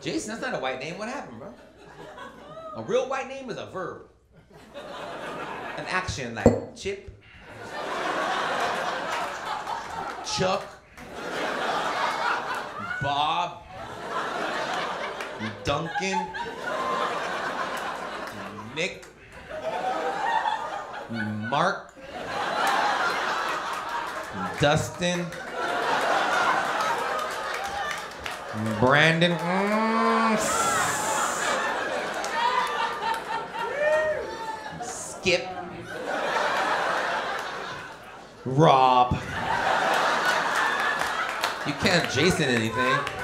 Jason, that's not a white name. What happened, bro? A real white name is a verb. An action like Chip, Chuck, Bob, Duncan, Nick, Mark, Dustin, Brandon, mm. Skip, Rob. You can't Jason anything.